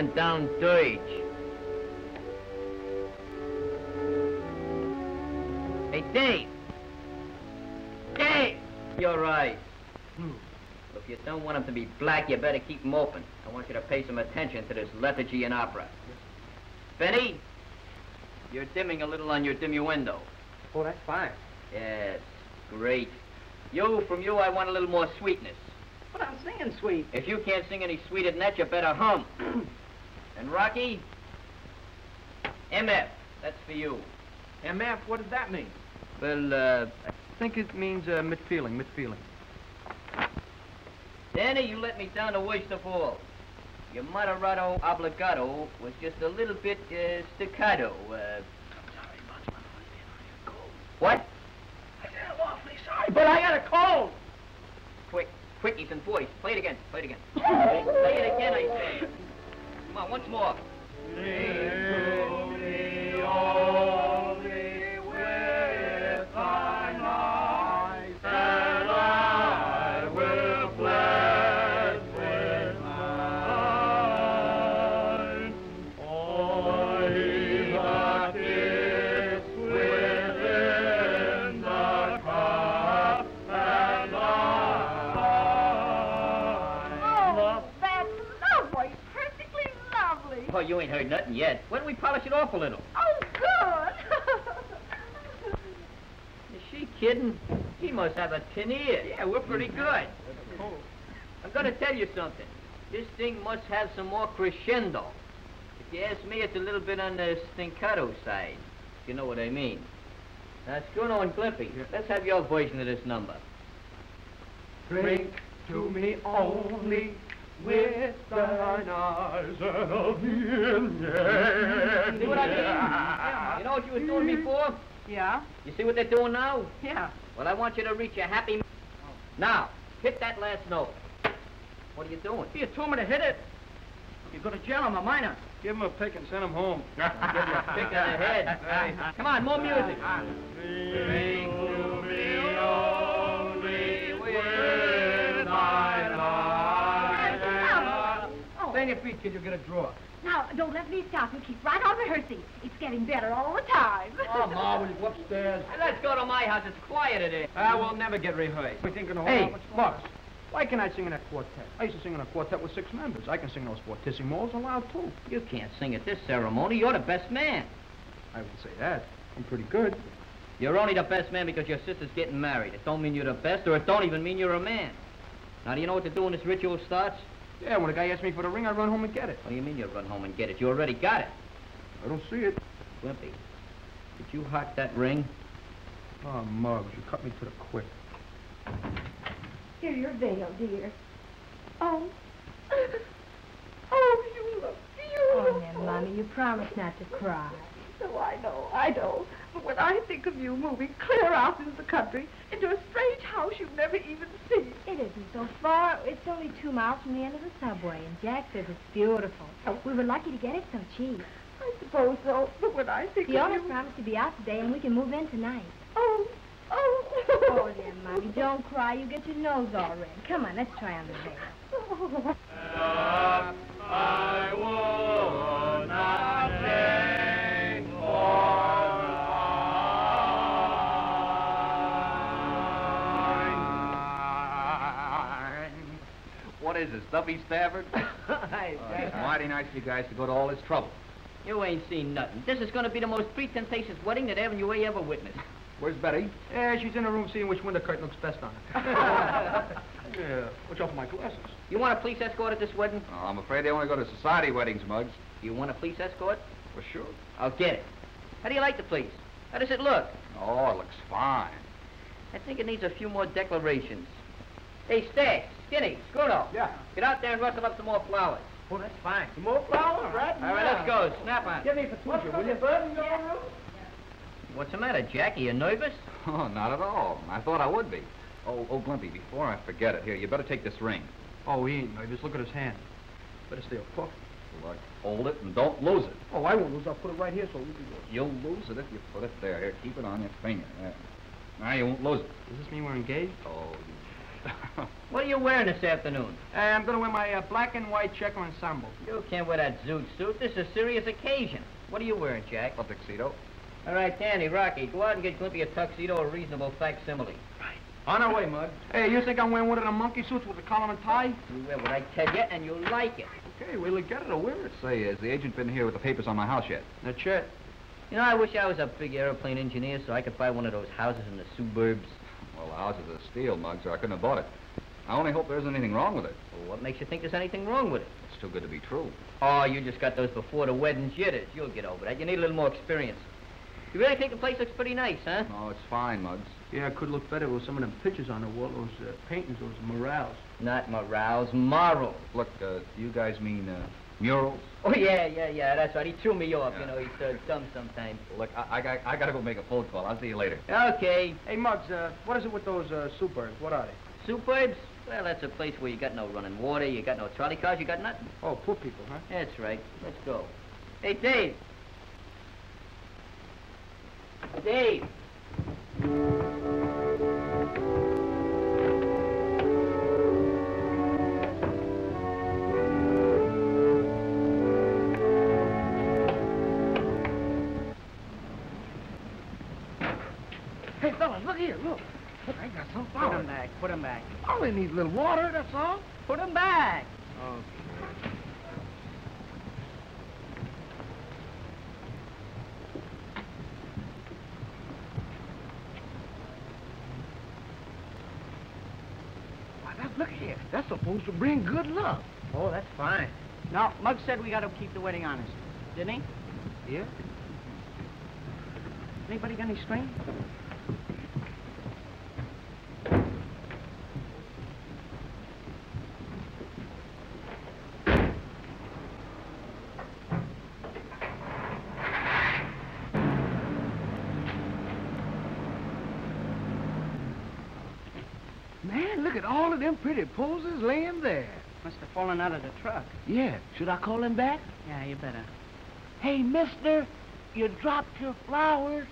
a down dirge. Hey, Dave! Dave! You're right. Hmm. If you don't want him to be black, you better keep him open. I want you to pay some attention to this lethargy in opera. Benny, you're dimming a little on your diminuendo. Oh, that's fine. Yes, great. You, from you, I want a little more sweetness. But I'm singing sweet. If you can't sing any sweeter than that, you better hum. and Rocky, MF, that's for you. MF, what does that mean? Well, uh, I think it means uh, mid-feeling, mid-feeling. Danny, you let me down the worst of all. Your moderato obligato was just a little bit uh, staccato. Uh, I'm sorry, Bunchman. I'm cold. what? I said I'm awfully sorry, but I got a cold. Quick, quick, and boys, play it again, play it again. play it again, I say. Come on, once more. You ain't heard nothing yet. Why don't we polish it off a little? Oh, good. Is she kidding? He must have a tin ear. Yeah, we're pretty mm-hmm. good. I'm gonna tell you something. This thing must have some more crescendo. If you ask me, it's a little bit on the stincato side. If you know what I mean. Now, Scruno and Glimpy, let's have your version of this number. Drink to me only with thine eyes and I'll See what I mean? You know what you was doing before? Yeah? You see what they're doing now? Yeah. Well, I want you to reach a happy... Now, hit that last note. What are you doing? You told me to hit it. You go to jail, I'm a minor. Give him a pick and send him home. I'll give you a kick in the head. Come on, more music. Ah, ah. Your feet, kid, you'll get a draw. now, don't let me stop you. Keep right on rehearsing. It's getting better all the time. Oh, Ma, will you go upstairs? Hey, Let's go to my house. It's quieter there. Ah, we'll never get rehearsed. We're thinking of Hey, look. Why can't I sing in a quartet? I used to sing in a quartet with six members. I can sing those fortissimos aloud, too. You can't sing at this ceremony. You're the best man. I won't say that. I'm pretty good. You're only the best man because your sister's getting married. It don't mean you're the best, or it don't even mean you're a man. Now, do you know what to do when this ritual starts? Yeah, when a guy asks me for the ring, I run home and get it. What do you mean you run home and get it? You already got it. I don't see it. Wimpy, did you hock that ring? Oh, Muggs, you cut me to the quick. Here, your veil, dear. Oh. Oh, you look Oh, beautiful. now, Mommy, you promised not to cry. Oh, I know, I know. But when I think of you moving clear out into the country, into a strange house you've never even seen. It isn't so far. It's only two miles from the end of the subway, and Jack says it's beautiful. Oh. We were lucky to get it so cheap. I suppose so. But when I think The of owner promised to be out today, and we can move in tonight. Oh, oh. Oh, dear, Mommy, don't cry. You get your nose all red. Come on, let's try on the veil. up I would not take What is this, Duffy Stafford? Hey, uh, It's mighty nice of you guys to go to all this trouble. You ain't seen nothing. This is gonna be the most pretentious wedding that ever you ever witnessed. Where's Betty? Yeah, she's in her room seeing which window curtain looks best on her. Yeah, watch out for my glasses. You want a police escort at this wedding? Oh, I'm afraid they only go to society weddings, Muggs. You want a police escort? For sure. I'll get it. How do you like the place? How does it look? Oh, it looks fine. I think it needs a few more declarations. Hey, Stash, Skinny, Scruno. Yeah. Get out there and rustle up some more flowers. Oh, that's fine. Some more flowers, right? All right, let's go. Snap on. Give me Petunia, will you, Bud? What's the matter, Jackie? You nervous? Oh, not at all. I thought I would be. Oh, oh, Glimpy, before I forget it, here, you better take this ring. Oh, he ain't nervous. Look at his hand. Better stay put. Look, hold it and don't lose it. Oh, I won't lose. It. I'll put it right here so we can go. You'll lose it if you put it there. Here, keep it on your finger. There. Now you won't lose it. Does this mean we're engaged? Oh, you... What are you wearing this afternoon? Uh, I'm gonna wear my uh, black and white checker ensemble. You can't wear that zoot suit. This is a serious occasion. What are you wearing, Jack? a tuxedo. All right, Danny, Rocky, go out and get Glimpy a tuxedo, a reasonable facsimile. Right. On our way, Mud. Hey, you think I'm wearing one of the monkey suits with a collar and tie? You wear what I tell you, and you'll like it. Okay, we'll get it or wear it. Say, has the agent been here with the papers on my house yet? That's it. You know, I wish I was a big airplane engineer so I could buy one of those houses in the suburbs. Well, the house is a steal, Muggs, or I couldn't have bought it. I only hope there isn't anything wrong with it. Well, what makes you think there's anything wrong with it? It's too good to be true. Oh, you just got those before the wedding jitters. You'll get over that. You need a little more experience. You really think the place looks pretty nice, huh? Oh, it's fine, Muggs. Yeah, it could look better with some of them pictures on the wall, those uh, paintings, those morals. Not morals, morals. Look, uh, do you guys mean uh, murals? Oh, yeah, yeah, yeah, that's right. He threw me off. Yeah. You know, he's uh, dumb sometimes. Look, I, I, got, I gotta go make a phone call. I'll see you later. Okay. Hey, Muggs, uh, what is it with those uh, superbs? What are they? Superbs? Well, that's a place where you got no running water, you got no trolley cars, you got nothing. Oh, poor people, huh? That's right. Let's go. Hey, Dave. Dave. Look here, look. Look, I got some Put flowers. him back. Put him back. I only need a little water, that's all. Put him back. Why, that, look here. That's supposed to bring good luck. Oh, that's fine. No, Mugg said we got to keep the wedding honest. Didn't he? Yeah? Anybody got any string? Man, look at all of them pretty poses laying there. Must have fallen out of the truck. Yeah, should I call him back? Yeah, you better. Hey, mister, you dropped your flowers.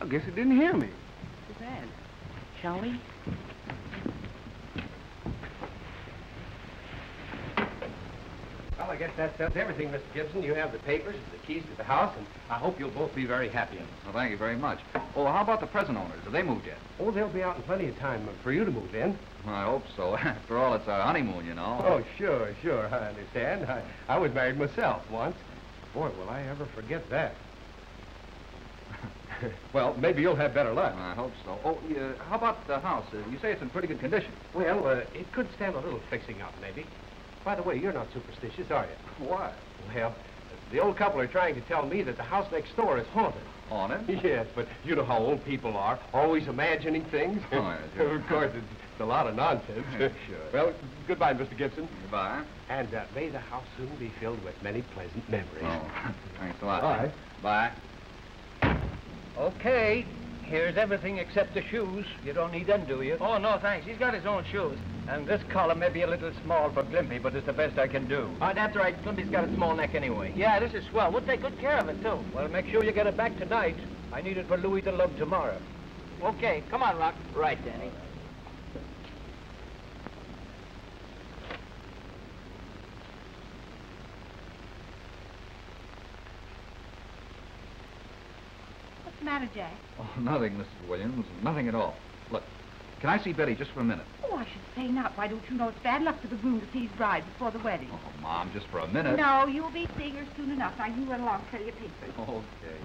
I guess he didn't hear me. Too bad. Shall we? Well, I guess that does everything, Mr. Gibson. You have the papers, and the keys to the house, and I hope you'll both be very happy. Well, thank you very much. Oh, how about the present owners? Have they moved yet? Oh, they'll be out in plenty of time for you to move in. I hope so. After all, it's our honeymoon, you know. Oh, sure, sure, I understand. I, I was married myself once. Boy, will I ever forget that. well, maybe you'll have better luck. I hope so. Oh, yeah, how about the house? Uh, you say it's in pretty good condition. Well, uh, it could stand a little fixing up, maybe. By the way, you're not superstitious, are you? Why? Well, the old couple are trying to tell me that the house next door is haunted. Haunted? Yes, but you know how old people are, always imagining things. Oh, yeah, sure. of course, it's, it's a lot of nonsense. Sure. Well, goodbye, Mr. Gibson. Goodbye. And uh, may the house soon be filled with many pleasant memories. Oh, thanks a lot. Bye. Bye. Okay, here's everything except the shoes. You don't need them, do you? Oh, no, thanks. He's got his own shoes. And this collar may be a little small for Glimpy, but it's the best I can do. Uh, that's right. Glimpy's got a small neck anyway. Yeah, this is swell. We'll take good care of it, too. Well, make sure you get it back tonight. I need it for Louis the Lug tomorrow. Okay, come on, Rock. Right, Danny. The matter, Jack? Oh, nothing, Mrs. Williams. Nothing at all. Look, can I see Betty just for a minute? Oh, I should say not. Why don't you know it's bad luck for the groom to see his bride before the wedding? Oh, Mom, just for a minute. No, you'll be seeing her soon enough. Now, you run along, tell your papers. Okay.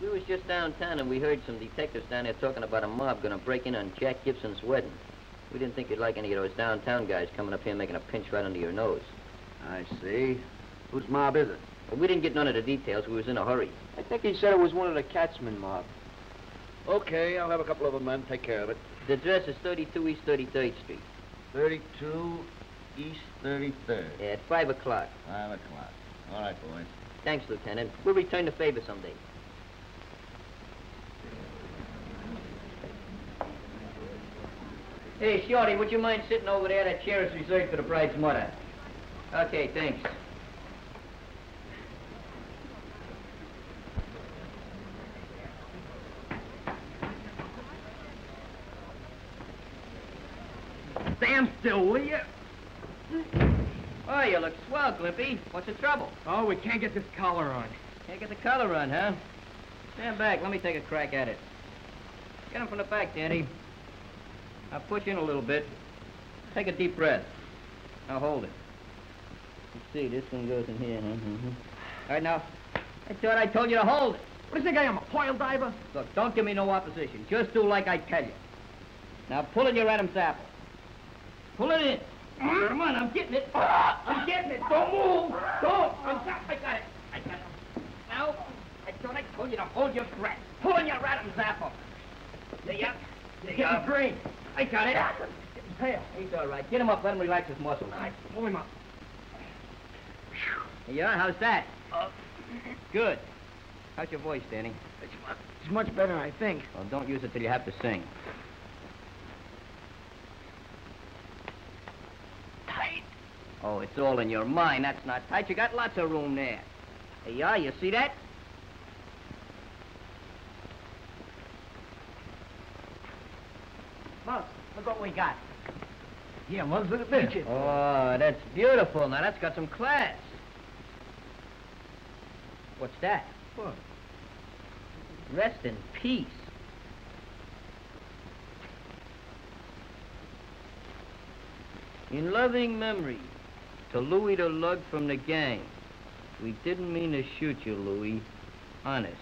We was just downtown and we heard some detectives down there talking about a mob gonna break in on Jack Gibson's wedding. We didn't think you'd like any of those downtown guys coming up here making a pinch right under your nose. I see. Whose mob is it? But we didn't get none of the details. We was in a hurry. I think he said it was one of the Katzman mob. Okay, I'll have a couple of them men take care of it. The address is 32 East 33rd Street. 32 East 33rd. Yeah, At 5 o'clock. Five o'clock. All right, boys. Thanks, Lieutenant. We'll return the favor someday. Hey, Shorty, would you mind sitting over there? That chair is reserved for the bride's mother. Okay, thanks. Stand still, will you? Oh, you look swell, Glimpy. What's the trouble? Oh, we can't get this collar on. Can't get the collar on, huh? Stand back. Let me take a crack at it. Get him from the back, Danny. Now push in a little bit. Take a deep breath. Now hold it. Let's see, this one goes in here, huh? Mm-hmm. All right, now. I thought I told you to hold it. What do you think I am, a pile diver? Look, don't give me no opposition. Just do like I tell you. Now pull in your Adam's apple. Pull it in. Come on, I'm getting it. I'm getting it. Don't move. Don't. I'm got, I got it. I got it. Now, I thought I told you to hold your breath. Pull in your Adam's apple. There you are. There you are. green. I got it. Getting pale. He's all right. Get him up. Let him relax his muscles. All right, pull him up. You are. How's that? Good. How's your voice, Danny? It's much, it's much better, I think. Well, don't use it till you have to sing. Oh, it's all in your mind. That's not tight. You got lots of room there. There you are. You see that? Mug, look what we got. Yeah, Muggs, look at this. Oh, that's beautiful. Now, that's got some class. What's that? What? Rest in peace. In loving memory to Louis the Lug from the gang. We didn't mean to shoot you, Louis. Honest.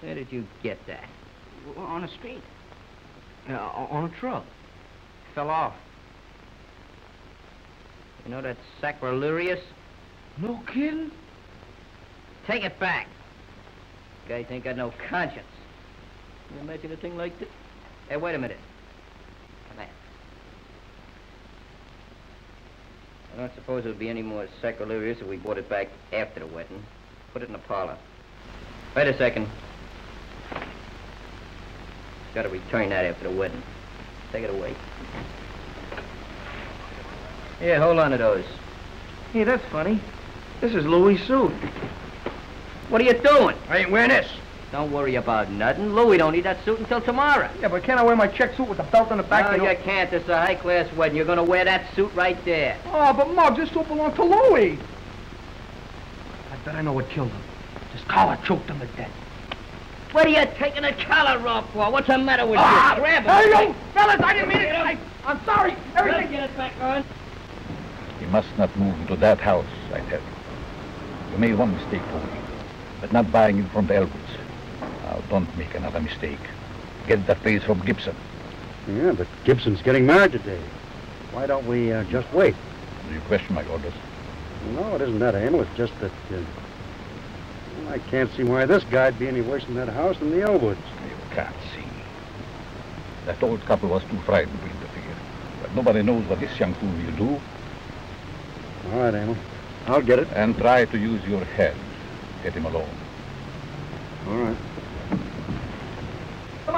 Where did you get that? On the street. Uh, on a truck. Fell off. You know that's sacrilege? No kidding? Take it back. Guys ain't got no conscience. You imagine a thing like this? Hey, wait a minute. Come here. I don't suppose it would be any more sacrilegious if we brought it back after the wedding. Put it in the parlor. Wait a second. Got to return that after the wedding. Take it away. Yeah, hold on to those. Hey, that's funny. This is Louis' suit. What are you doing? I ain't wearing this. Don't worry about nothing. Louie don't need that suit until tomorrow. Yeah, but can't I wear my check suit with the belt on the back? no, you know? you can't. This is a high-class wedding. You're going to wear that suit right there. Oh, but Muggs, this suit belonged to Louie. I bet I know what killed him. This collar choked him to death. What are you taking a collar off for? What's the matter with Ah, you? Grab it. Hey, you fellas, I didn't mean it. I, I'm sorry. Everything. Everything. Get it back on. You must not move into that house, I tell you. You made one mistake, Tony, but not buying it from the Elwoods. Now, don't make another mistake. Get that place from Gibson. Yeah, but Gibson's getting married today. Why don't we uh, just wait? Do you question my orders? No, it isn't that, Emil. It's just that uh, well, I can't see why this guy'd be any worse in that house than the Elwoods. You can't see. That old couple was too frightened to interfere. But nobody knows what this young fool will do. All right, Emil. I'll get it. And try to use your head. Get him alone. All right.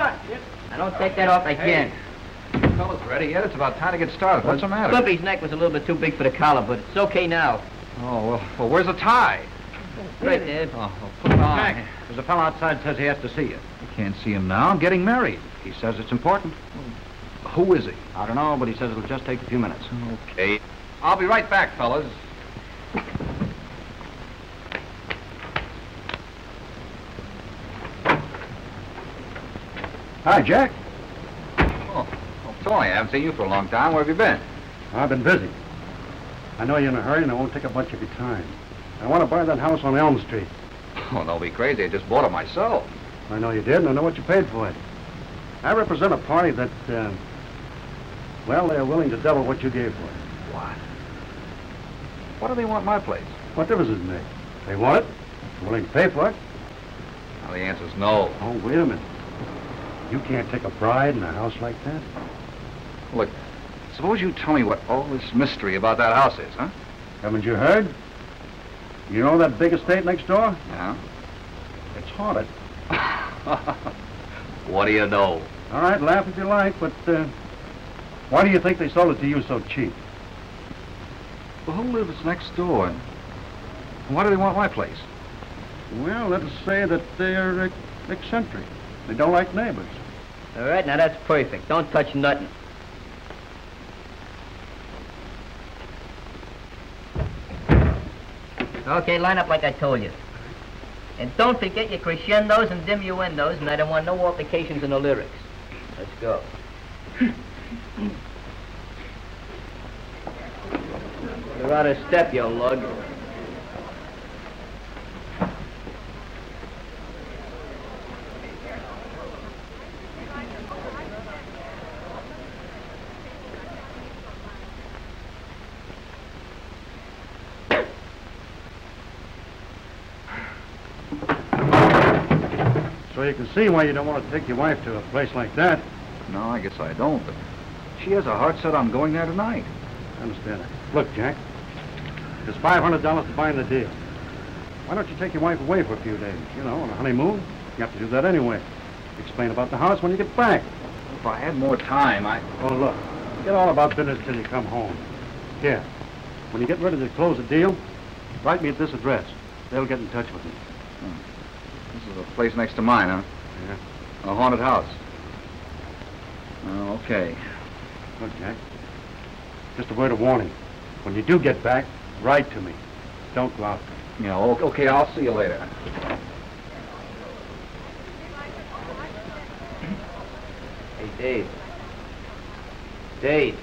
On. Now, don't take that off again. Fellas ready yet? It's about time to get started. What's the matter? Glimpy's neck was a little bit too big for the collar, but it's okay now. Oh, well, well where's the tie? Right there. Oh, well, put it on. Jack, there's a fellow outside says he has to see you. I can't see him now. I'm getting married. He says it's important. Who is he? I don't know, but he says it'll just take a few minutes. Okay. I'll be right back, fellas. Hi, Jack. Oh, oh, Tony, I haven't seen you for a long time. Where have you been? I've been busy. I know you're in a hurry, and I won't take a bunch of your time. I want to buy that house on Elm Street. Oh, don't be crazy. I just bought it myself. I know you did, and I know what you paid for it. I represent a party that, uh, well, they're willing to double what you gave for it. What? What do they want my place? What difference does it make? They want it. They're willing to pay for it. Well, the answer's no. Oh, wait a minute. You can't take a bride in a house like that. Look, suppose you tell me what all this mystery about that house is, huh? Haven't you heard? You know that big estate next door? Yeah. It's haunted. what do you know? All right, laugh if you like, but uh, why do you think they sold it to you so cheap? Well, who lives next door? And why do they want my place? Well, let us say that they're ec- eccentric. They don't like neighbors. All right, now that's perfect. Don't touch nothing. Okay, line up like I told you. And don't forget your crescendos and diminuendos, and I don't want no altercations in the lyrics. Let's go. You're out of step, you lug. So you can see why you don't want to take your wife to a place like that. No, I guess I don't, but she has a heart set on going there tonight. I understand that. Look, Jack, there's $500 to bind the deal. Why don't you take your wife away for a few days? You know, on a honeymoon. You have to do that anyway. Explain about the house when you get back. If I had more time, I... Oh, look, get all about business till you come home. Here, when you get ready to close the deal, write me at this address. They'll get in touch with me. Hmm. This is a place next to mine, huh? Yeah. A haunted house. Oh, okay. Look, Jack, just a word of warning. When you do get back, write to me. Don't go out there. Yeah, o- okay, I'll see you later. Hey, Dave. Dave.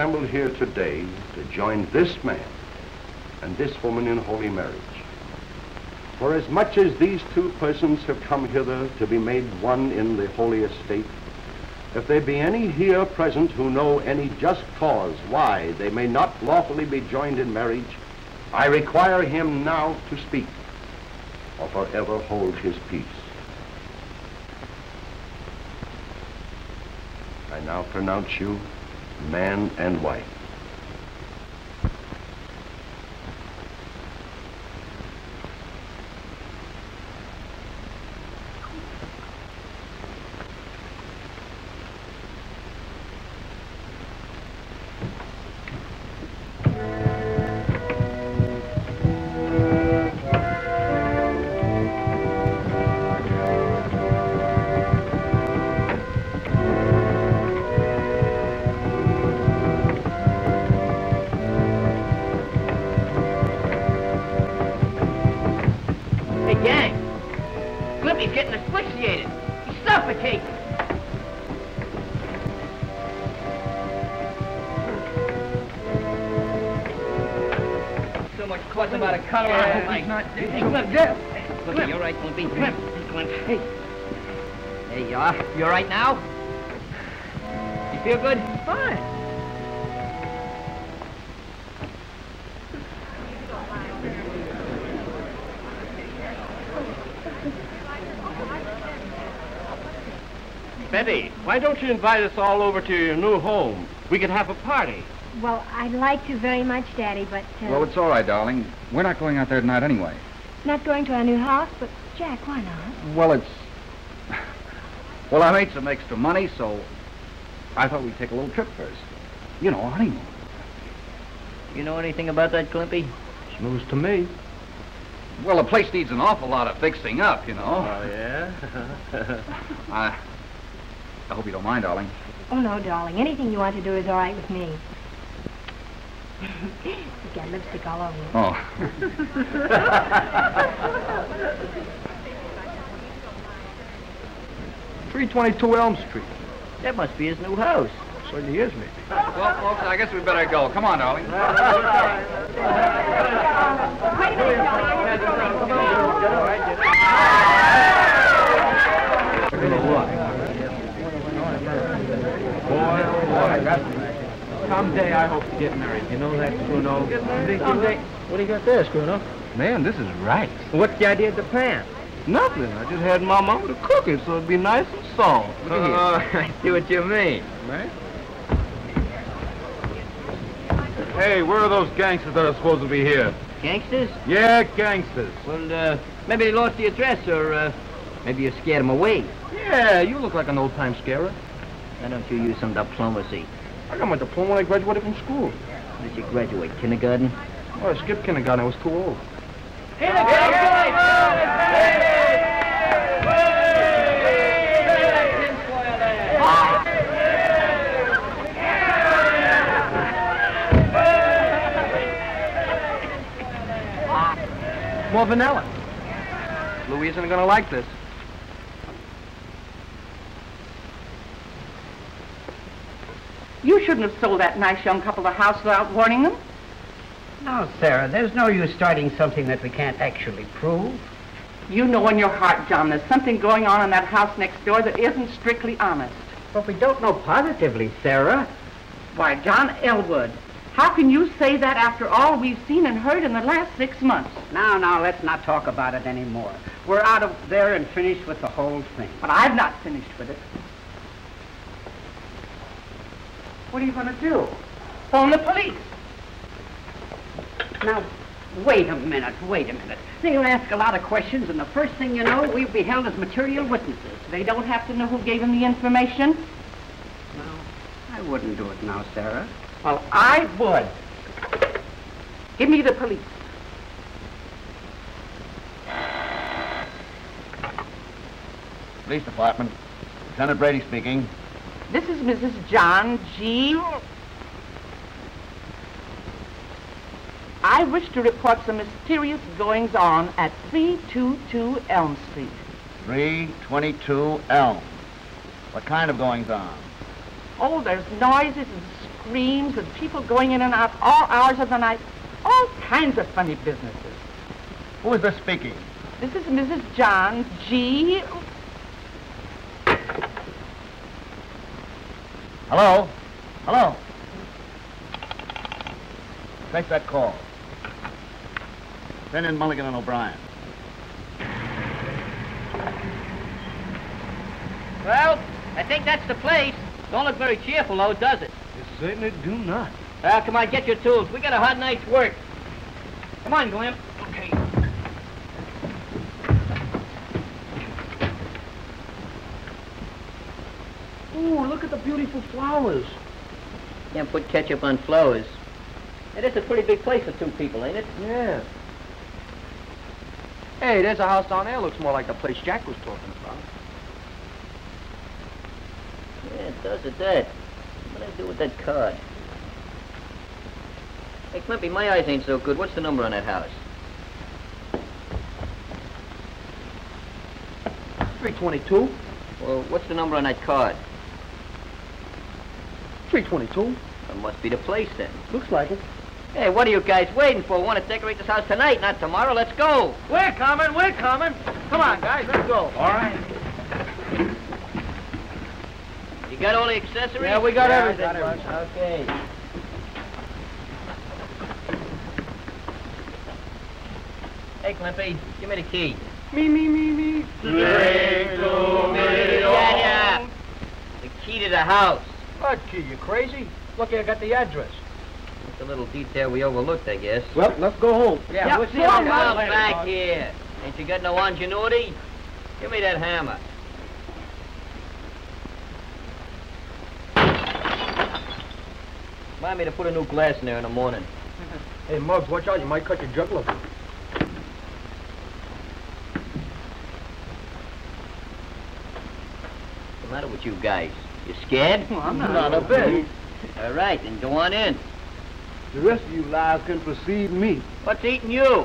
Assembled here today to join this man and this woman in holy marriage. For as much as these two persons have come hither to be made one in the holy estate, If there be any here present who know any just cause why they may not lawfully be joined in marriage, I require him now to speak, or forever hold his peace. I now pronounce you man and wife. So much fuss about a color. Yeah, I like. he's not Hey, dead. Glimp, Dead. Glimpy, you all right, Glimpy? Glimp, Glimp. Hey. There you are. You all right now? You feel good? Fine. Betty, why don't you invite us all over to your new home? We could have a party. Well, I'd like to very much, Daddy, but uh, Well, it's all right, darling. We're not going out there tonight anyway. not going to our new house. But Jack, why not? Well, it's... Well, I made some extra money, so I thought we'd take a little trip first. You know, a honeymoon. You know anything about that, Glimpy? It's news to me. Well, the place needs an awful lot of fixing up, you know. Oh, yeah? I, I hope you don't mind, darling. Oh no, darling. Anything you want to do is all right with me. You got lipstick all over you. Oh. Three twenty-two Elm Street. That must be his new house. Certainly is, maybe. Well, folks, I guess we better go. Come on, darling. Someday I hope to get married. You know that, Bruno? Someday. What do you got there, Bruno? Man, this is right. What's the idea of the pan? Nothing. I just had my mama to cook it so it'd be nice and soft. Look at here. Oh, I see what you mean. Right? Hey, where are those gangsters that are supposed to be here? Gangsters? Yeah, gangsters. Well, uh, maybe they lost the address, or uh, maybe you scared them away. Yeah, you look like an old-time scarer. Why don't you use some diplomacy? I got my diploma when I graduated from school. When did you graduate? Kindergarten? Oh, I skipped kindergarten. I was too old. More vanilla. Louis isn't gonna like this. Shouldn't have sold that nice young couple the house without warning them. Now, Sarah, there's no use starting something that we can't actually prove. You know in your heart, John, there's something going on in that house next door that isn't strictly honest. But we don't know positively, Sarah. Why, John Elwood, how can you say that after all we've seen and heard in the last six months? Now, now, let's not talk about it anymore. We're out of there and finished with the whole thing. But I've not finished with it. What are you going to do? Phone the police. Now, wait a minute, wait a minute. They'll ask a lot of questions, and the first thing you know, we'll be held as material witnesses. They don't have to know who gave them the information. No, I wouldn't do it now, Sarah. Well, I would. Give me the police. Police Department. Lieutenant Brady speaking. This is Mrs. John G. I wish to report some mysterious goings on at 322 Elm Street. 322 Elm. What kind of goings on? Oh, there's noises and screams and people going in and out all hours of the night. All kinds of funny businesses. Who is this speaking? This is Mrs. John G. Hello? Hello? Take that call. Send in Mulligan and O'Brien. Well, I think that's the place. Don't look very cheerful, though, does it? It certainly do not. Well, come on, get your tools. We got a hard night's work. Come on, Glim. Okay. Ooh, look at the beautiful flowers. Can't put ketchup on flowers. It is a pretty big place for two people, ain't it? Yeah. Hey, there's a house down there. Looks more like the place Jack was talking about. Yeah, it does at that. What do I do with that card? Hey, Glimpy, my eyes ain't so good. What's the number on that house? 322. Well, what's the number on that card? 322. That must be the place then. Looks like it. Hey, what are you guys waiting for? Want to decorate this house tonight, not tomorrow? Let's go. We're coming, we're coming. Come on, guys, let's go. All right. You got all the accessories? Yeah, we got Yeah, everything, got everything. Okay. Hey, Glimpy, give me the key. Me, me, me, me. Yeah, yeah. The key to the house. What key? You crazy? Look, I got the address. It's a little detail we overlooked, I guess. Well, let's go home. Yeah, we'll come see you later. back here. Ain't you got no ingenuity? Give me that hammer. Remind me to put a new glass in there in the morning. Hey, Muggs, watch out. You might cut your jugular. What's the matter with you guys? You scared? I'm not. Not a bit. All right, then go on in. The rest of you liars can precede me. What's eating you?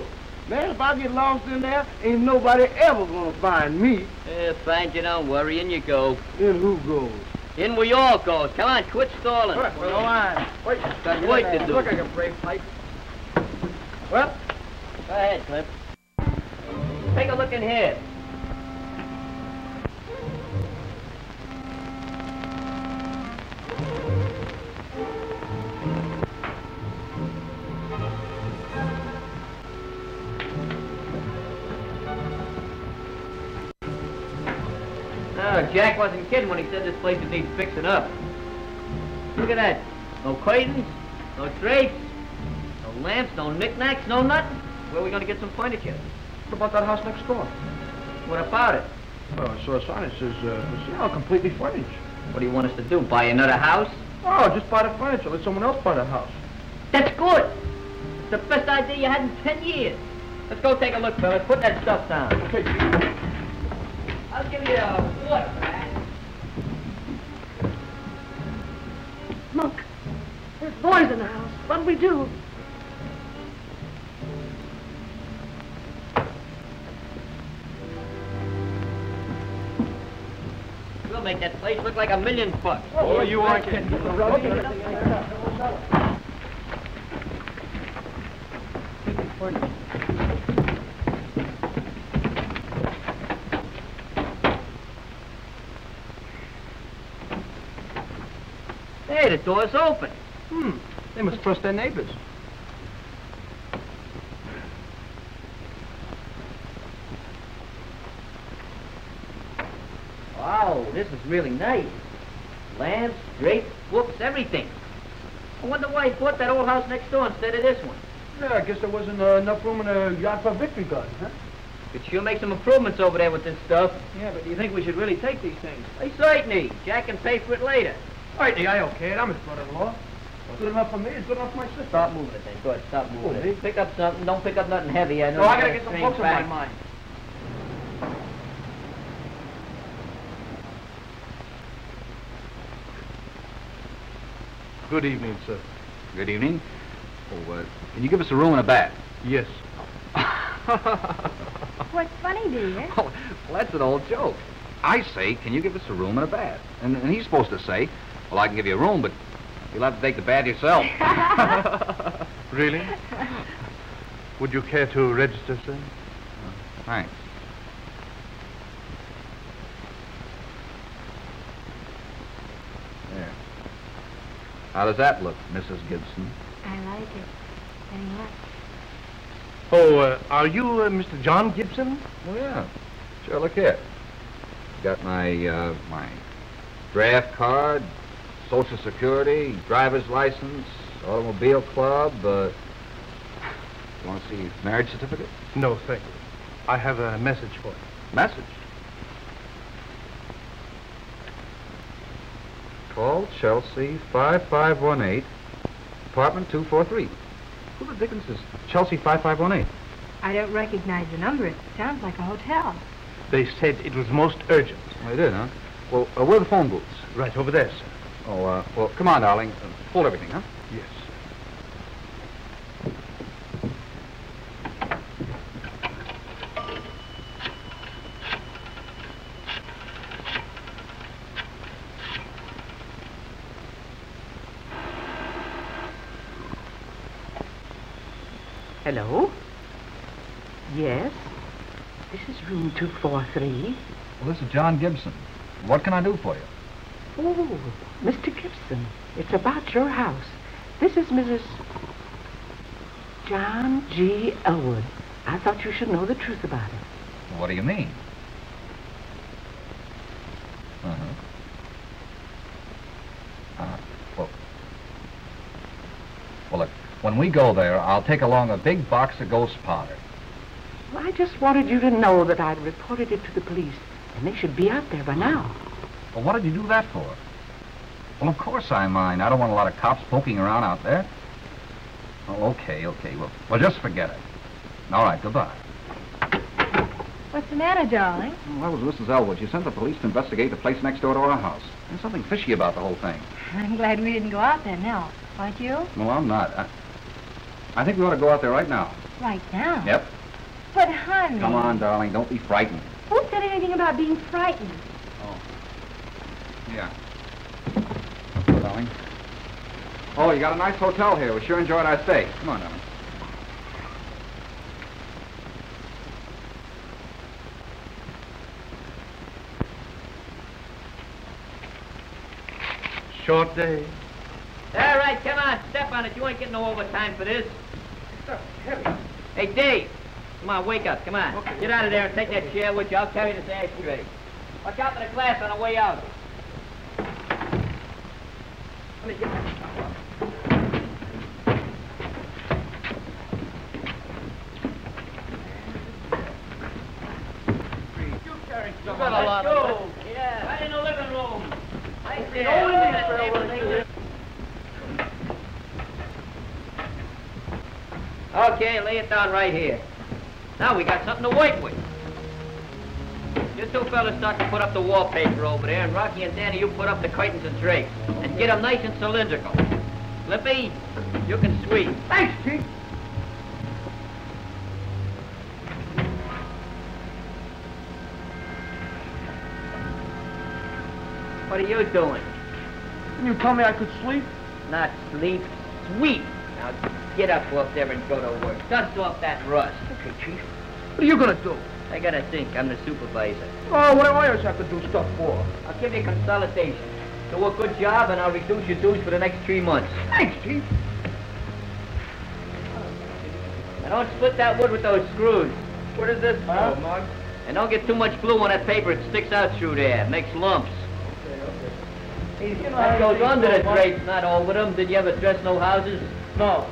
Man, if I get lost in there, ain't nobody ever gonna find me. Yeah, fine, you don't worry. In you go. Then who goes? In we all goes. Come on, quit stalling. Go on. Wait. Got work to do. Look, like a brave pipe. Well, go ahead, Clip. Take a look in here. Jack wasn't kidding when he said this place needs fixing up. Look at that. No curtains, no drapes, no lamps, no knickknacks, no nothing. Where are we going to get some furniture? What about that house next door? What about it? Well, I saw a sign that says, uh, sale, completely furnished. What do you want us to do, buy another house? Oh, just buy the furniture. Let someone else buy the house. That's good. It's the best idea you had in ten years. Let's go take a look, fellas. Put that stuff down. Okay. I'll give you a water for that. Look, there's boys in the house. What do we do? We'll make that place look like a million bucks. Oh, you aren't kidding. Hey, the door's open. Hmm. They must trust their neighbors. Wow, this is really nice. Lamps, drapes, books, everything. I wonder why he bought that old house next door instead of this one. Yeah, I guess there wasn't uh, enough room in a yacht for victory garden, huh? Could sure make some improvements over there with this stuff. Yeah, but do you think we should really take these things? Hey, certainly. Jack can pay for it later. All right, I okay it. I'm his brother-in-law. It's good enough for me. It's good enough for my sister. Stop moving it then. Go ahead, stop moving Okay. it. Pick up something. Don't pick up nothing heavy. I know No, you I gotta get some strange books on my mind. Good evening, sir. Good evening. Oh, uh, can you give us a room and a bath? Yes. What's funny, dear? Oh, well, that's an old joke. I say, can you give us a room and a bath? And, and he's supposed to say, well, I can give you a room, but you'll have to take the bath yourself. Really? Would you care to register, sir? Thanks. There. How does that look, Mrs. Gibson? I like it very much. Oh, uh, are you uh, Mr. John Gibson? Oh, yeah. Sure, look here. Got my, uh, my draft card, social security, driver's license, automobile club, uh... You want to see marriage certificate? No, thank you. I have a message for you. Message? Call Chelsea 5518, apartment 243. Who the dickens is Chelsea 5518? I don't recognize the number. It sounds like a hotel. They said it was most urgent. Oh, you did, huh? Well, uh, where are the phone booths? Right over there, sir. Oh, uh, well, come on, darling. Uh, hold everything, huh? Yes. Hello? Yes? This is room 243. Well, this is John Gibson. What can I do for you? Oh, Mr. Gibson, it's about your house. This is Mrs. John G. Elwood. I thought you should know the truth about it. What do you mean? Uh-huh. Uh, well, well, look, when we go there, I'll take along a big box of ghost powder. Well, I just wanted you to know that I'd reported it to the police, and they should be out there by now. Well, what did you do that for? Well, of course I mind. I don't want a lot of cops poking around out there. Oh, okay, okay. Well, well, just forget it. All right, goodbye. What's the matter, darling? Well, that was Mrs. Elwood. She sent the police to investigate the place next door to our house. There's something fishy about the whole thing. I'm glad we didn't go out there now. Aren't you? No, I'm not. I, I think we ought to go out there right now. Right now? Yep. But, honey... Come on, darling. Don't be frightened. Who said anything about being frightened? Yeah. Darling. Oh, you got a nice hotel here. We sure enjoyed our stay. Come on, darling. Short day. All right, come on, step on it. You ain't getting no overtime for this. Hey, Dave. Come on, wake up. Come on. Get out of there and take that chair with you. I'll carry this ashtray. Watch out for the glass on the way out. Let me get You got a lot of Yeah, right in the living room. Right there. Go in there, Okay, lay it down right here. Now we got something to work with. You two fellas start to put up the wallpaper over there, and Rocky and Danny, you put up the curtains and drapes. And get them nice and cylindrical. Glimpy, you can sweep. Thanks, Chief. What are you doing? You tell me I could sleep? Not sleep, sweep. Now get up off there and go to work. Dust off that rust. Okay, Chief. What are you gonna do? I gotta think. I'm the supervisor. Oh, what do I always have to do stuff for? I'll give you consolidation. Do a good job, and I'll reduce your dues for the next three months. Thanks, Chief. And don't split that wood with those screws. What is this, huh? Mug? And don't get too much glue on that paper. It sticks out through there. It makes lumps. That goes under the drapes, not over them. Did you ever dress no houses? No.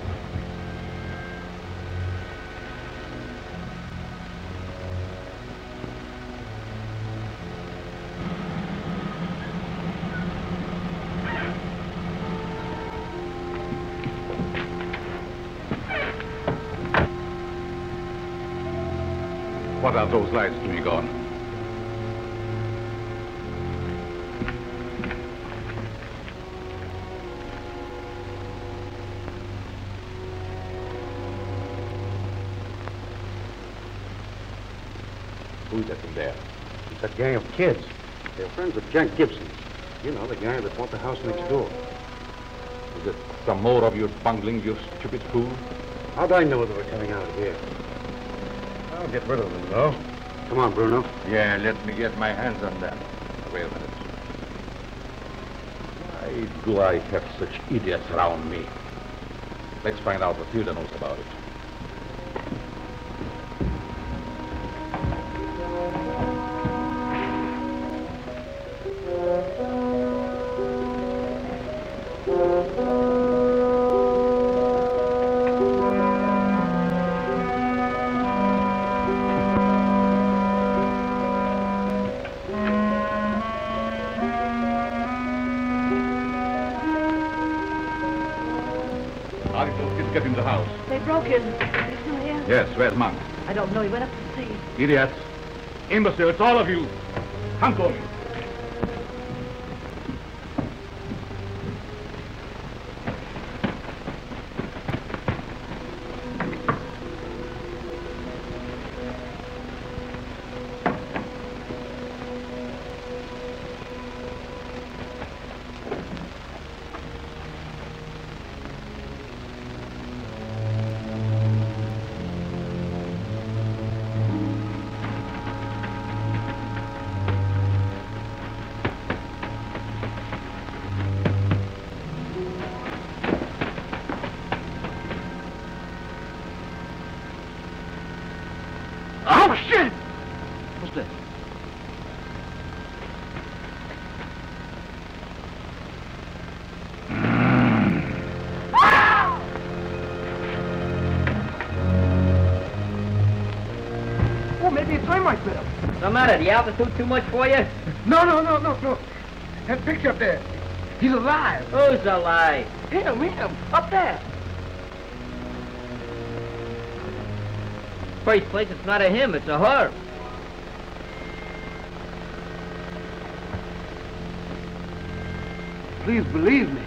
What are those lights doing on? It's a gang of kids. They're friends of Jack Gibson's. You know, the guy that bought the house next door. Is it some more of your bungling, you stupid fool? How'd I know they were coming out of here? I'll get rid of them, though. Come on, Bruno. Yeah, let me get my hands on them. Wait a minute. Why do I have such idiots around me? Let's find out what Hilda knows about it. Idiots. Imbeciles, all of you. Come to me. Matter? The altitude too much for you? No, no, no, no, no. That picture up there. He's alive. Who's alive? Him, him, up there. First place, it's not a him, it's a her. Please believe me.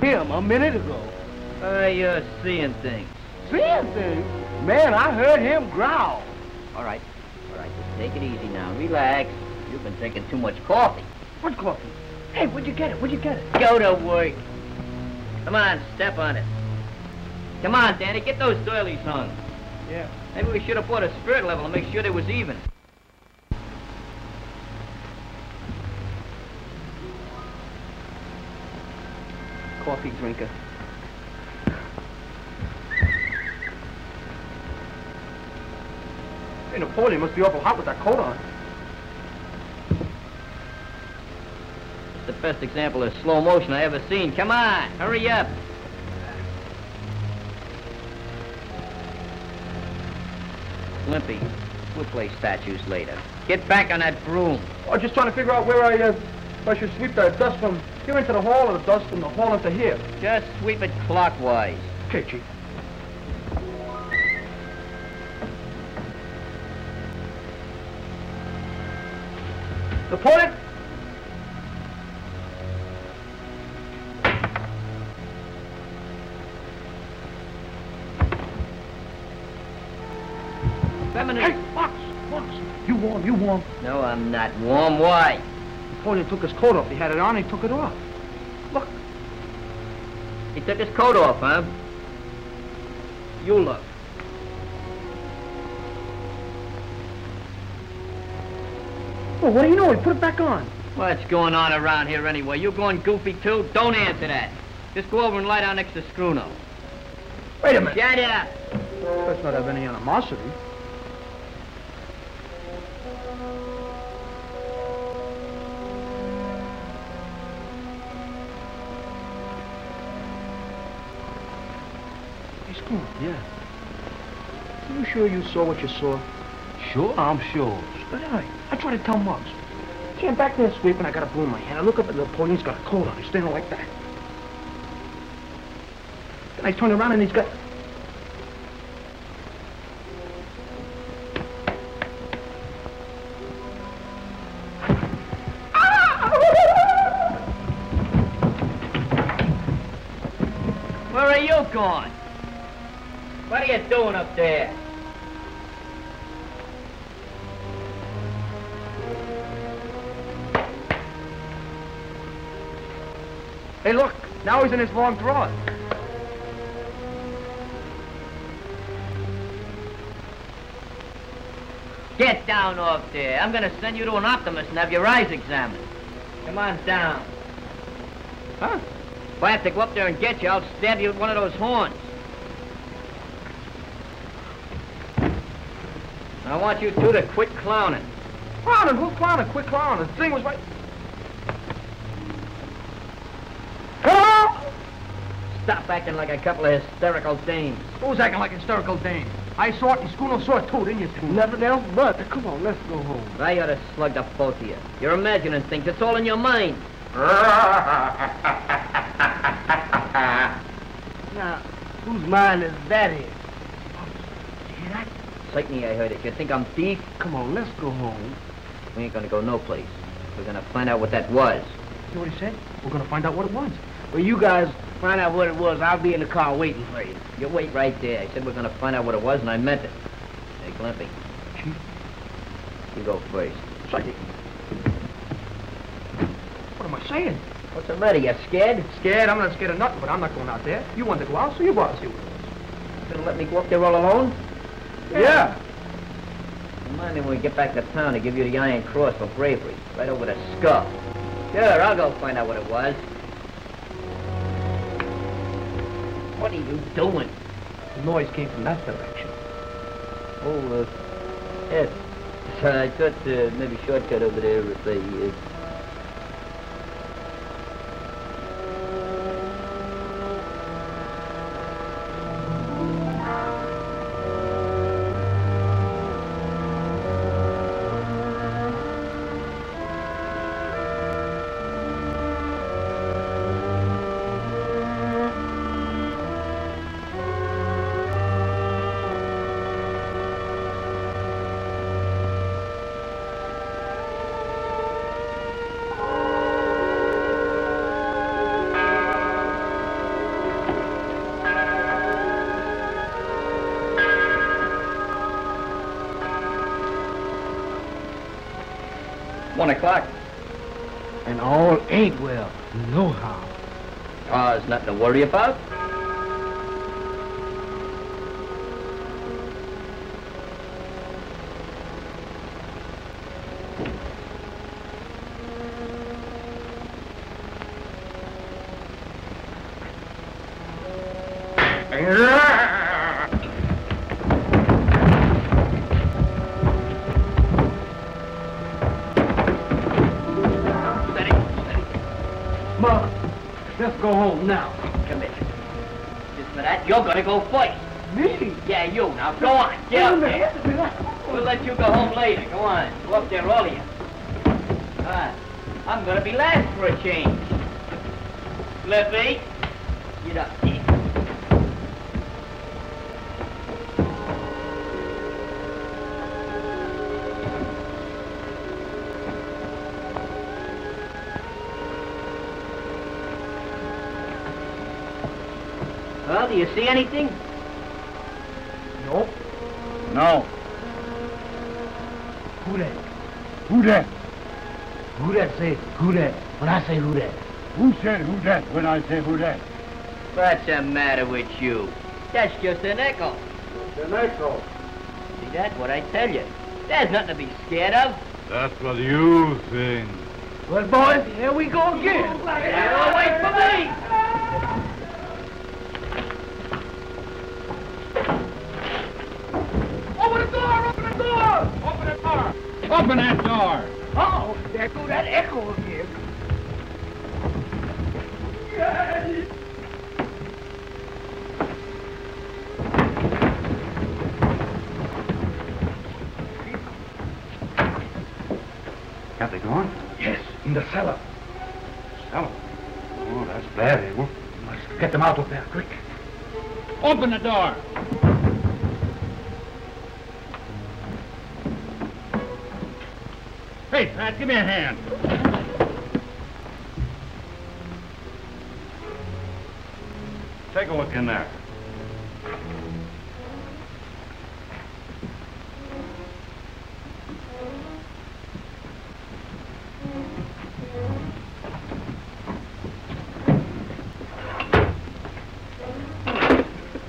Him a minute ago. Uh, you're seeing things. Seeing things? Man, I heard him growl. All right, all right, just take it easy now. Relax. You've been drinking too much coffee. What coffee? Hey, where'd you get it? Where'd you get it? Go to work. Come on, step on it. Come on, Danny, get those doilies hung. Yeah. Maybe we should have put a spirit level to make sure they was even. Coffee drinker. Hey, Napoleon must be awful hot with that coat on. It's the best example of slow motion I ever seen. Come on, hurry up. Glimpy, we'll play statues later. Get back on that broom. Oh, just trying to figure out where I, uh, I should sweep the dust from here into the hall or the dust from the hall into here. Just sweep it clockwise. Okay, Chief. Not warm. Why? Napoleon took his coat off. He had it on, he took it off. Look. He took his coat off, huh? You look. Well, what do you know? He put it back on. What's going on around here anyway? You going goofy too? Don't answer that. Just go over and lie down next to Scruno. Wait a minute. Shut up. Let's not have any animosity. Scruno. Yeah. You sure you saw what you saw? Sure, I'm sure. But I, I tried to tell Muggs. See, I'm back there sweeping. I got a broom in my hand. I look up at Napoleon's got a coat on. He's standing like that. Then I turn around and he's got... you doing up there? Hey, look. Now he's in his long drawers. Get down off there. I'm gonna send you to an optimist and have your eyes examined. Come on down. Huh? If I have to go up there and get you, I'll stab you with one of those horns. I want you two to quit clowning. Clowning? Who's clowning? Quit clowning. The thing was right... Stop acting like a couple of hysterical dames. Who's acting like a hysterical dame? I saw it, and Scruno saw it too, didn't you two? Nothing else but. Come on, let's go home. I ought to slug the both of you. You're imagining things. It's all in your mind. Now, whose mind is that in? Certainly I heard it. You think I'm thief? Come on, let's go home. We ain't gonna go no place. We're gonna find out what that was. See what he said? We're gonna find out what it was. Well, you guys find out what it was. I'll be in the car waiting for you. You wait right there. I said we're gonna find out what it was, and I meant it. Hey, Glimpy. Chief? You go first. Second. What am I saying? What's the matter? You scared? Scared? I'm not scared of nothing, but I'm not going out there. You want to go out, so you go out and see what it is. Gonna let me go up there all alone? Yeah. Remind me when we get back to town to give you the Iron Cross for bravery. Right over the skull. Sure, I'll go find out what it was. What are you doing? The noise came from that direction. Oh, uh, yes. I thought uh, maybe shortcut over there if they... Uh... o'clock. And all ain't well. No how. Oh, ah, there's nothing to worry about. Let's go home now. Come here. Just for that, you're gonna go first. Me? Yeah, you. Now, go on. Get up there. We'll let you go home later. Go on. Go up there, all of you. All right. I'm gonna be last for a change. Glimpy, get up. See anything? Nope. No. Who that? Who that? Who that say who that? When I say who that? Who said who that when I say who that? What's the matter with you? That's just an echo. It's an echo. See, that's what I tell you. There's nothing to be scared of. That's what you think. Well, boys, here we go again. Yeah, wait for me. Open the door! Open the door! Open the door! Open that door! Uh-oh, there go that echo again. Got they gone? Yes, in the cellar. Cellar? Oh, that's bad, Abel. Must get them out of there, quick. Open the door! Hey, Pat, give me a hand. Take a look in there.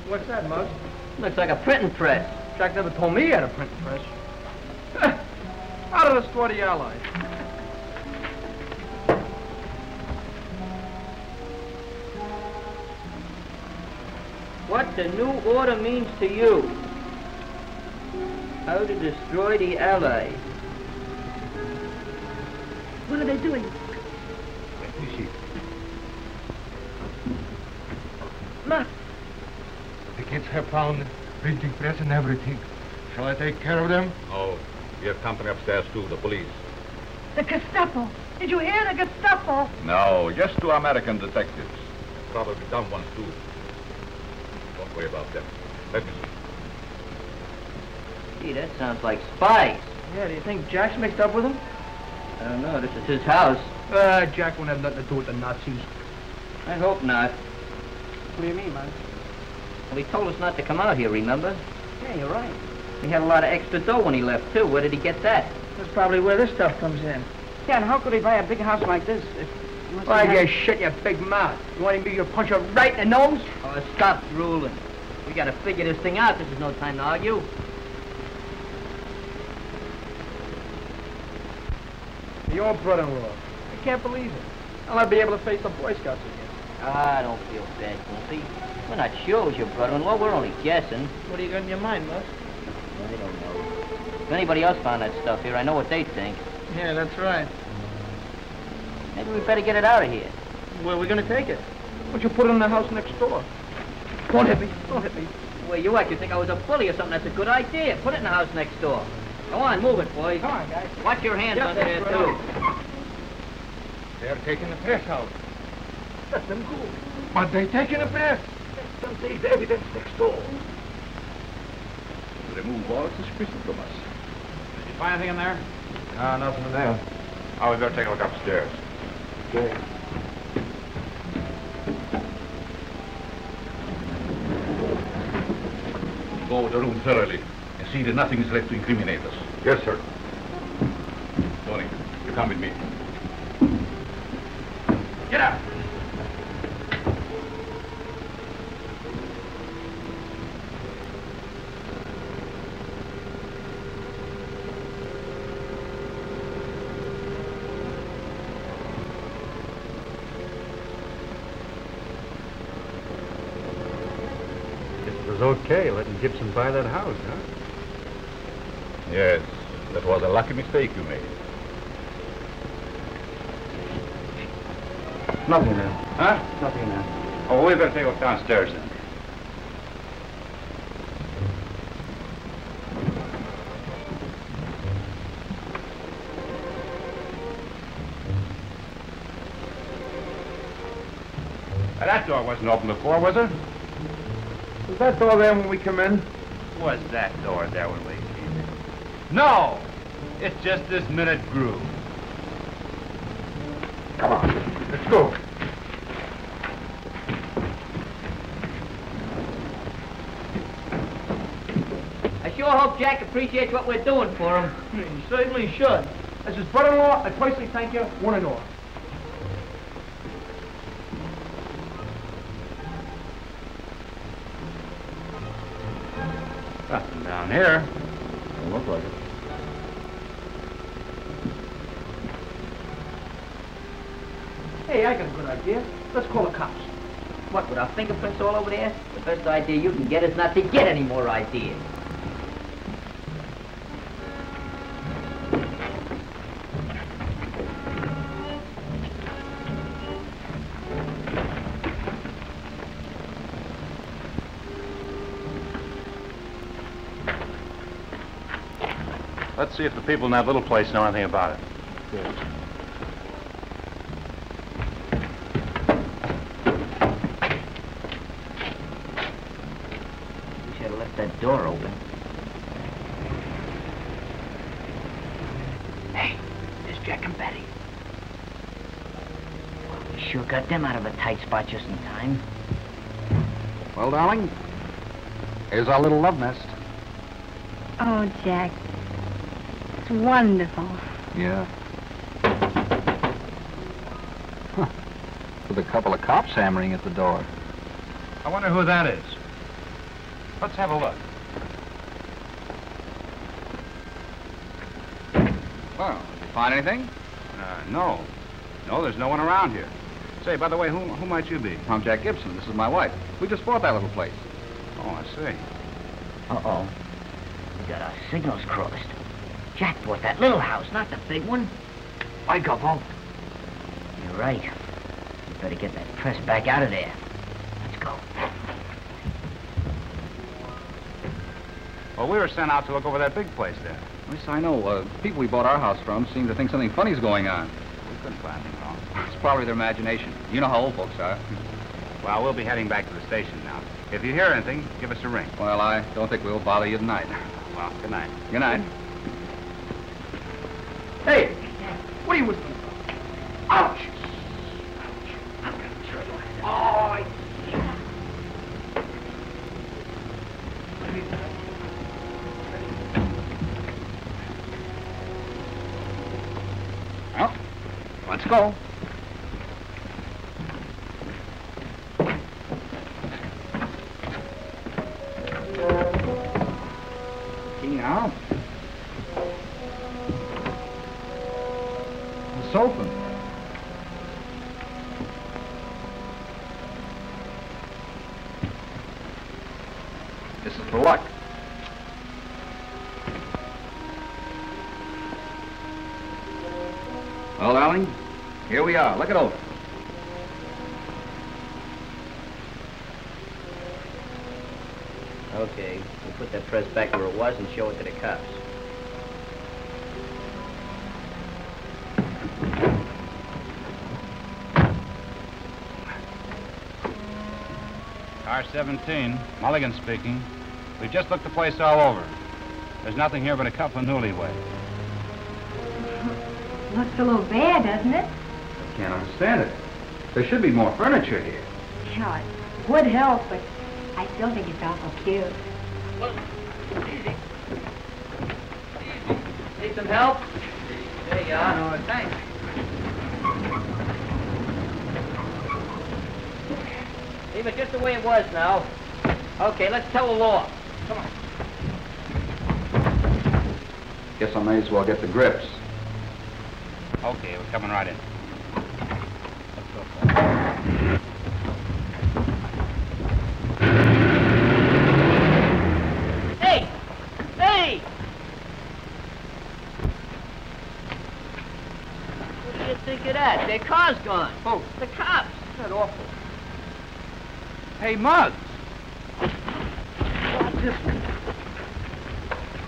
What's that, Muggs? Looks like a printing press. Jack never told me he had a printing press. Out of the the Allies. What the new order means to you. How to destroy the Allies. What are they doing? Let me see. The kids have found printing press and everything. Shall I take care of them? Oh, we have company upstairs too, the police. the Gestapo. Did you hear the Gestapo? No, just two American detectives. Probably dumb ones too. Don't worry about them. Let me see. Gee, that sounds like spies. Yeah, do you think Jack's mixed up with them? I don't know, this is his house. Uh, Jack won't have nothing to do with the Nazis. I hope not. What do you mean, man? Well, he told us not to come out here, remember? Yeah, you're right. He had a lot of extra dough when he left, too. Where did he get that? That's probably where this stuff comes in. Yeah, and how could he buy a big house like this if... he must Why, have you had- shut your big mouth. You want me to punch you right in the nose? Oh, stop drooling. We gotta figure this thing out. This is no time to argue. Your brother-in-law. I can't believe it. I'll never be able to face the Boy Scouts again. I don't feel bad, Goofy. We're not sure it was your brother-in-law. We're only guessing. What do you got in your mind, Mus? I don't know. If anybody else found that stuff here, I know what they'd think. Yeah, that's right. Maybe we better get it out of here. Where are we gonna take it? Why don't you put it in the house next door? Don't hit me. Don't hit me. The way you act, you think I was a bully or something. That's a good idea. Put it in the house next door. Go on, move it, boys. Come on, guys. Watch your hands Yeah, under there, that's too. right. They're taking the press out. Let them go. But they're taking the press. Some say the evidence next door. Remove all suspicion from us. Did you find anything in there? No, nothing in there. Oh, we better take a look upstairs. Okay. Go over the room thoroughly and see that nothing is left to incriminate us. Yes, sir. Tony, you come with me. Get out. It was okay letting Gibson buy that house, huh? Yes, that was a lucky mistake you made. Nothing there. Huh? Nothing there. Oh, we better take a look downstairs then. That door wasn't open before, was it? Was that door there when we come in? Was that door there when we came in? No! It's just this minute grew. Come on. Let's go. I sure hope Jack appreciates what we're doing for him. He certainly should. As his brother-in-law, I personally thank you, one and all. Here. Don't look like it. Hey, I got a good idea. Let's call the cops. What, with our fingerprints all over there? The best idea you can get is not to get any more ideas. See if the people in that little place know anything about it. We should have left that door open. Hey, there's Jack and Betty. Well, we sure got them out of a tight spot just in time. Well, darling, here's our little love nest. Oh, Jack. It's wonderful. Yeah. Huh. With a couple of cops hammering at the door. I wonder who that is. Let's have a look. Well, did you find anything? Uh, no. No, there's no one around here. Say, by the way, who, who might you be? I'm Jack Gibson. This is my wife. We just bought that little place. Oh, I see. Uh-oh. We got our signals crossed. Jack bought that little house, not the big one. By Gobbo. You're right. We better get that press back out of there. Let's go. Well, we were sent out to look over that big place there. Yes, I know. Uh, people we bought our house from seem to think something funny's going on. We couldn't find anything wrong. It's probably their imagination. You know how old folks are. Well, we'll be heading back to the station now. If you hear anything, give us a ring. Well, I don't think we'll bother you tonight. Well, good night. Good night. Hey, what are you? Ouch! Oh, Well, let's go. We are. Look it over. Okay, we'll put that press back where it was and show it to the cops. Car 17, Mulligan speaking. We've just looked the place all over. There's nothing here but a couple of newlyweds. Looks a little bad, doesn't it? Can't understand it. There should be more furniture here. Yeah, it would help, but I still think it's awful cute. Need some help? There you are. No, thanks. Leave it just the way it was now. Okay, let's tell the law. Come on. Guess I may as well get the grips. Okay, we're coming right in. Hey! Hey! What do you think of that? Their car's gone. Oh, the cops. Isn't that awful? Hey, Muggs.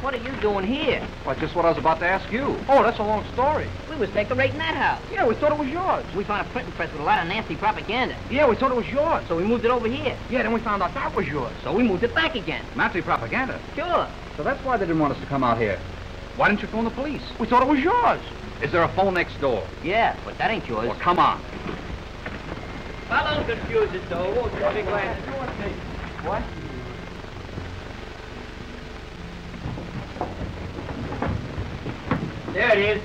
What are you doing here? Well, just what I was about to ask you. Oh, that's a long story. We was decorating that house. Yeah, we thought it was yours. We found a printing press with a lot of nasty propaganda. Yeah, we thought it was yours. So we moved it over here. Yeah, then we found out that was yours. So we moved it back again. Nazi propaganda. Sure. So that's why they didn't want us to come out here. Why didn't you phone the police? We thought it was yours. Is there a phone next door? Yeah, but that ain't yours. Well, come on. Well, don't confuse it, though. Won't you be glad? What? There it is.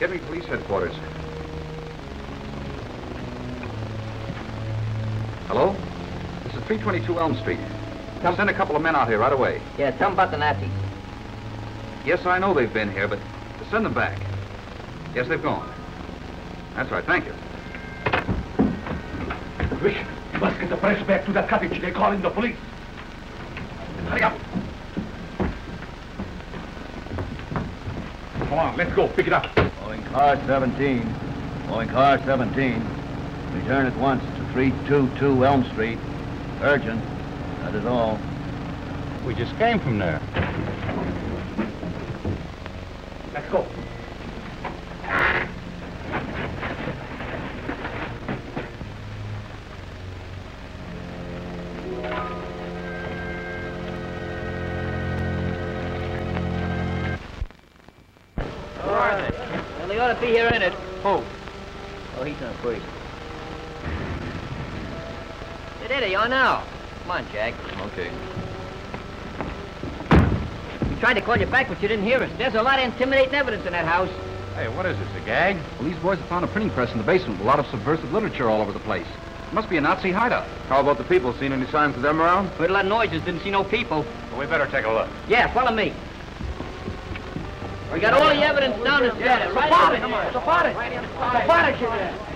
Get me police headquarters. Hello? This is 322 Elm Street. Come send a couple of men out here right away. Yeah, tell them about the Nazis. Yes, I know they've been here, but send them back. Yes, they've gone. That's right, thank you. Quick, you must get the press back to the cottage. They're calling the police. Hurry up. Come on, let's go. Pick it up. Calling car 17. Calling car 17. Return at once to 322 Elm Street. Urgent. That is all. We just came from there. Let's go. All right. Well, they ought to be here in it. Oh. Oh, he's on first. Hey, there they are now. Come on, Jack. Okay. We tried to call you back, but you didn't hear us. There's a lot of intimidating evidence in that house. Hey, what is this, a gag? Well, these boys have found a printing press in the basement with a lot of subversive literature all over the place. It must be a Nazi hideout. How about the people? Seen any signs of them around? Heard a lot of noises, didn't see no people. Well, we better take a look. Yeah, follow me. We got all the evidence down the stairs. Right over here. Zapata. Zapata,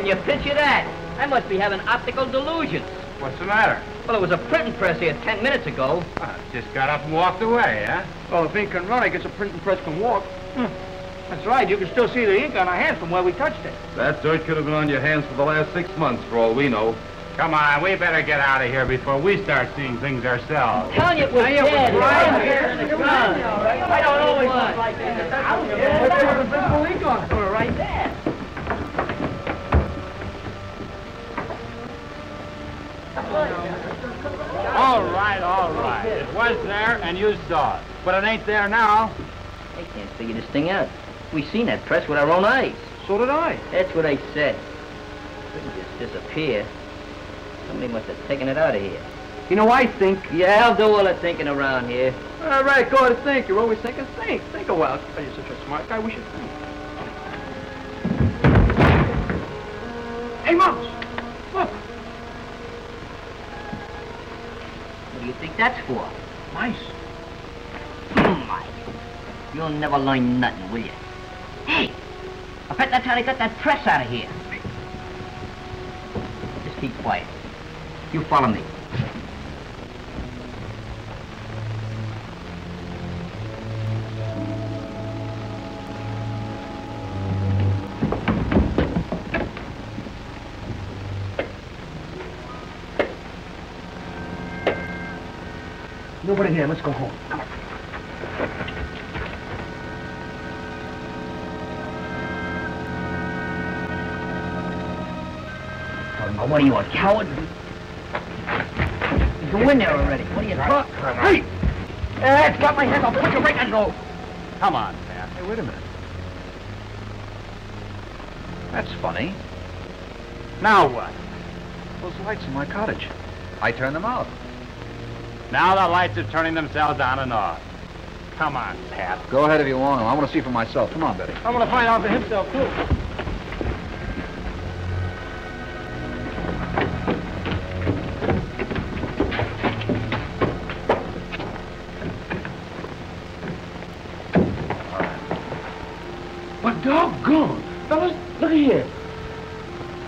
can you picture that? I must be having optical delusions. What's the matter? Well, there was a printing press here ten minutes ago. just got up and walked away, huh? Well, if ink can run, I guess a printing press can walk. Hmm. That's right. You can still see the ink on our hands from where we touched it. That dirt could have been on your hands for the last six months, for all we know. Come on, we better get out of here before we start seeing things ourselves. Telling you it was Now, dead. right here in the. I don't always look like that. I was But there was a visible ink on it. Right there. All right, all right. It was there and you saw it. But it ain't there now. I can't figure this thing out. We seen that press with our own eyes. So did I. That's what I said. Couldn't just disappear. Somebody must have taken it out of here. You know, I think... Yeah, I'll do all the thinking around here. All right, go ahead and think. You're always thinking. Think. Think a while. Oh, you're such a smart guy. We should think. Hey, Mouse! Look! What do you think that's for? Nice. Oh, my. You'll never learn nothing, will you? Hey! I bet that's how they got that press out of here. Just keep quiet. You follow me. Here. Let's go home. Come on. Oh, what are you, a coward? Go in there already. What are you talking Hey! Eh, drop my hand. I'll put and go. Come on, Pat. Hey, wait a minute. That's funny. Now what? Those lights in my cottage. I turned them out. Now the lights are turning themselves on and off. Come on, Pat. Go ahead if you want to. I want to see for myself. Come on, Betty. I'm gonna find out for himself, too. But doggone! Fellas, look here.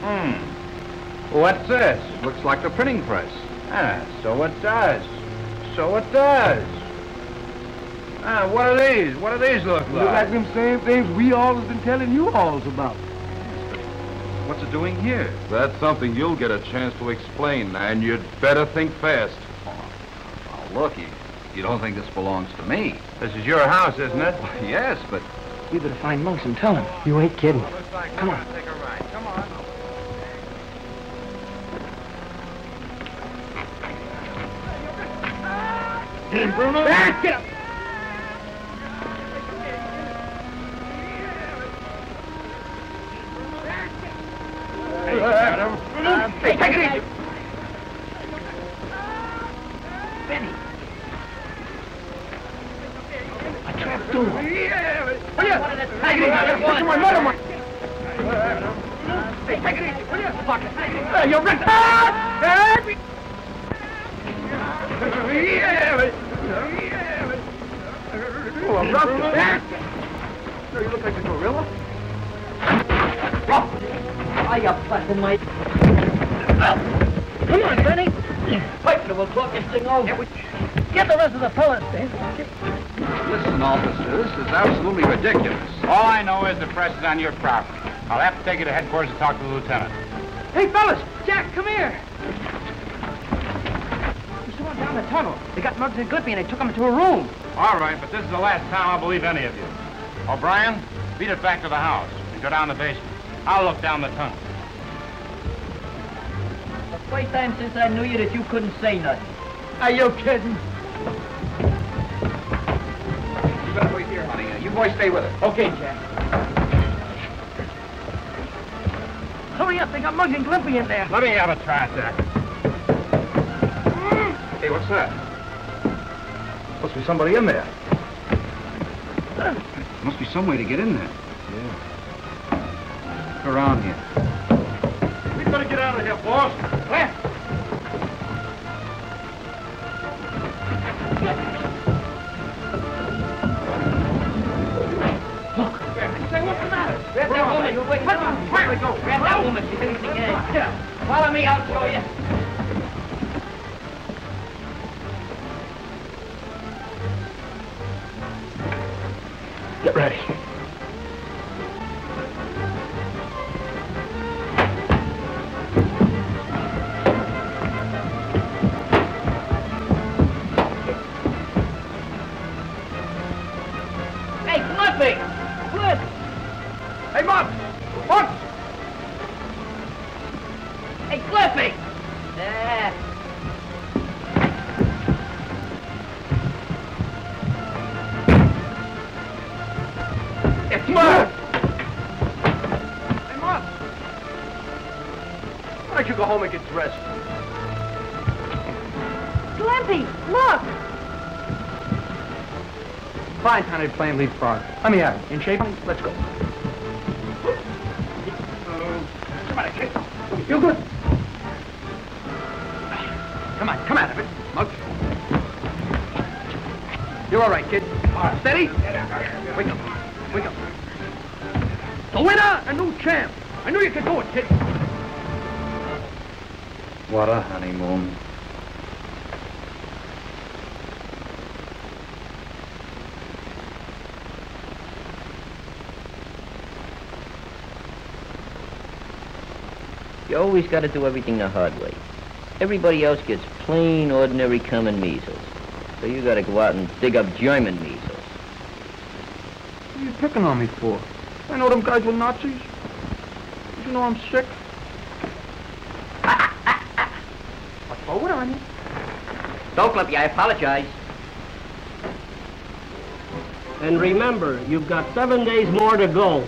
Hmm. What's this? Looks like the printing press. Ah, so it does. So it does. Ah, what are these? What do these look like? Look like like? them same things we all have been telling you alls about. What's it doing here? That's something you'll get a chance to explain, and you'd better think fast. Now, look, you, you don't think this belongs to me? This is your house, isn't it? Yes, but We better find Muggs and tell him. You ain't kidding. Come on. Take a. Come on. Him, Bruno. Ah, get up. All I know is the press is on your property. I'll have to take you to headquarters and talk to the lieutenant. Hey, fellas. Jack, come here. Saw him down the tunnel. They got Muggs and Goodby, and they took him into a room. All right, but this is the last time I'll believe any of you. O'Brien, beat it back to the house and go down the basement. I'll look down the tunnel. The first time since I knew you that you couldn't say nothing. Are you kidding? You better wait here, honey. You boys stay with us. Okay, Jack. They got Muggs and Glimpy in there. Let me have a try at that. Mm. Hey, what's that? Must be somebody in there. Must be some way to get in there. Yeah. Around here. Get ready. Honey, playing leapfrog. Let me have it. In shape. Let's go. Always got to do everything the hard way. Everybody else gets plain, ordinary, common measles. So you got to go out and dig up German measles. What are you picking on me for? I know them guys were Nazis. Did you know I'm sick? What's forward on you? Don't, Glimpy, I apologize. And remember, you've got seven days more to go.